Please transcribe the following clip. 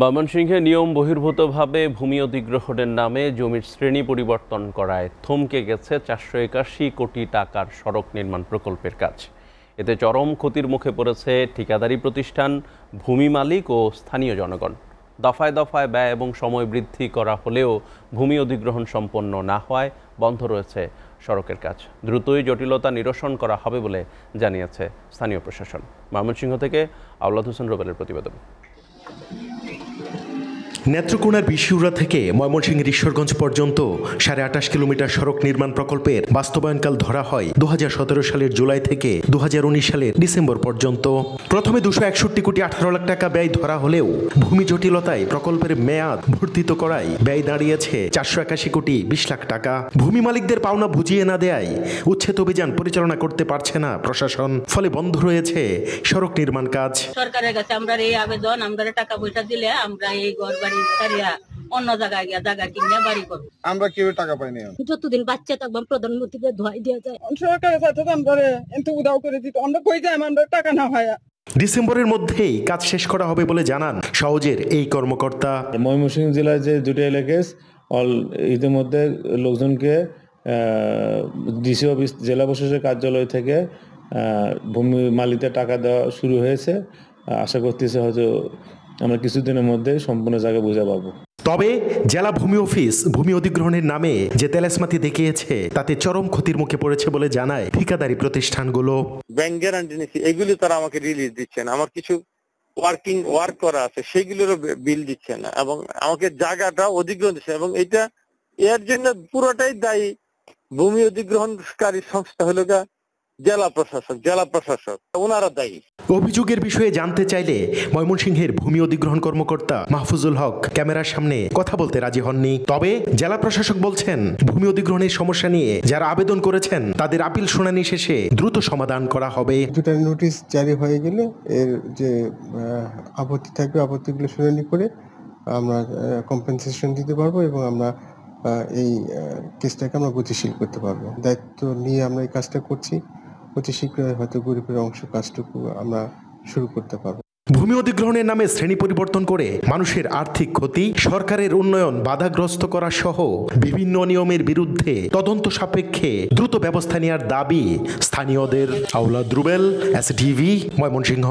ময়মনসিংহে নিয়ম বহির্ভূতভাবে ভূমি অধিগ্রহণের নামে জমির শ্রেণি পরিবর্তন করায় থমকে গেছে চারশো একাশি কোটি টাকার সড়ক নির্মাণ প্রকল্পের কাজ। এতে চরম ক্ষতির মুখে পড়েছে ঠিকাদারি প্রতিষ্ঠান, ভূমি মালিক ও স্থানীয় জনগণ। দফায় দফায় ব্যয় এবং সময় বৃদ্ধি করা হলেও ভূমি অধিগ্রহণ সম্পন্ন না হওয়ায় বন্ধ রয়েছে সড়কের কাজ। দ্রুতই জটিলতা নিরসন করা হবে বলে জানিয়েছে স্থানীয় প্রশাসন। ময়মনসিংহ থেকে আওলাদ হোসেন রোবেলের প্রতিবেদন। নেত্রকোনার বিশিউরা থেকে ময়মনসিংহের ঈশ্বরগঞ্জ পর্যন্ত সাড়ে আঠাশ কিলোমিটার সড়ক নির্মাণ প্রকল্পের বাস্তবায়নকাল ধরা হয় দু সালের জুলাই থেকে দু সালের ডিসেম্বর পর্যন্ত। প্রথমে দুশো একষট্টি কোটি আঠারো লাখ টাকা ব্যয় ধরা হলেও ভূমি জটিলতায় প্রকল্পের মেয়াদ ভর্তিত করায় ব্যয় দাঁড়িয়েছে চারশো একাশি কোটি বিশ লাখ টাকা। ভূমি মালিকদের পাওনা বুঝিয়ে না দেয় উচ্ছেদ অভিযান পরিচালনা করতে পারছে না প্রশাসন, ফলে বন্ধ রয়েছে সড়ক নির্মাণ কাজ। সরকারের কাছে আমরা এই আবেদন, আমরা টাকা পয়সা দিলে আমরা এই ঘর বাড়ি ছাড়িয়া অন্য জায়গায় গিয়া জায়গা কিনে বাড়ি করব। আমরা কেউ টাকা পাইনি যতদিন বাচ্চা থাকবাম প্রধানমন্ত্রীকে ধোয়াই দেওয়া যায় সরকারের সাথে আমরা এত উদাও করে দিত আমরা কই যাই আমরা টাকা না হয় ডিসেম্বরের মধ্যেই কাজ শেষ করা হবে বলে জানান সহজের এই কর্মকর্তা। ময়মনসিংহ জেলার যে দুটো এলাকায় অল ইতিমধ্যে লোকজনকে ডিসি অফিস জেলা প্রশাসকের কার্যালয় থেকে আহ, ভূমি মালিকদের টাকা দেওয়া শুরু হয়েছে। আশা করতেছে হয়তো আমরা কিছুদিনের মধ্যে সম্পূর্ণ জায়গা বুঝে পাবো। তবে জেলা ভূমি অফিস ভূমি অধিগ্রহণের নামে যে তেলাসমাতি দেখিয়েছে তাতে চরম ক্ষতির মুখে পড়েছে বলে জানায় ঠিকাদারি প্রতিষ্ঠানগুলো। ব্যাংক গ্যারান্টি নিচ্ছি এগুলি তারা আমাকে রিলিজ দিচ্ছে না আমার কিছু ওয়ার্কিং ওয়ার্ক করা আছে সেগুলোরও বিল দিচ্ছে না। এবং আমাকে জায়গাটা অধিগ্রহণ দিচ্ছে। এবং এটা এর জন্য পুরোটাই দায়ী ভূমি অধিগ্রহণকারী সংস্থা হলো গা জেলা প্রশাসক জেলা প্রশাসক ওনারা দায়ী। অভিযোগের বিষয়ে জানতে চাইলে ময়মনসিংহের ভূমি অধিগ্রহণ কর্মকর্তা মাহফুজুল হক ক্যামেরার সামনে কথা বলতে রাজি হননি। তবে জেলা প্রশাসক বলছেন ভূমি অধিগ্রহণের সমস্যা নিয়ে যারা আবেদন করেছেন তাদের আপিল শুনানি শেষে দ্রুত সমাধান করা হবে। দুটা নোটিশ জারি হয়ে গেলে এর যে আপত্তি থাকবে আপত্তিগুলো শুনানি করে আমরা কম্পেনসেশন দিতে পারব এবং আমরা এই কেসটাকে আমরা গতিশীল করতে পারব। দায়িত্ব নিয়ে আমরা এই কাজটা করছি। অতি শীঘ্রই হয়তো গরিবের অংশ কাজটুকু আমরা শুরু করতে পারব। ভূমি অধিগ্রহণের নামে শ্রেণি পরিবর্তন করে মানুষের আর্থিক ক্ষতি, সরকারের উন্নয়ন বাধাগ্রস্ত করা সহ বিভিন্ন নিয়মের বিরুদ্ধে তদন্ত সাপেক্ষে দ্রুত ব্যবস্থা নেওয়ার দাবি স্থানীয়দের। আউলা দ্রুবেল এস টিভি ময়মনসিংহ।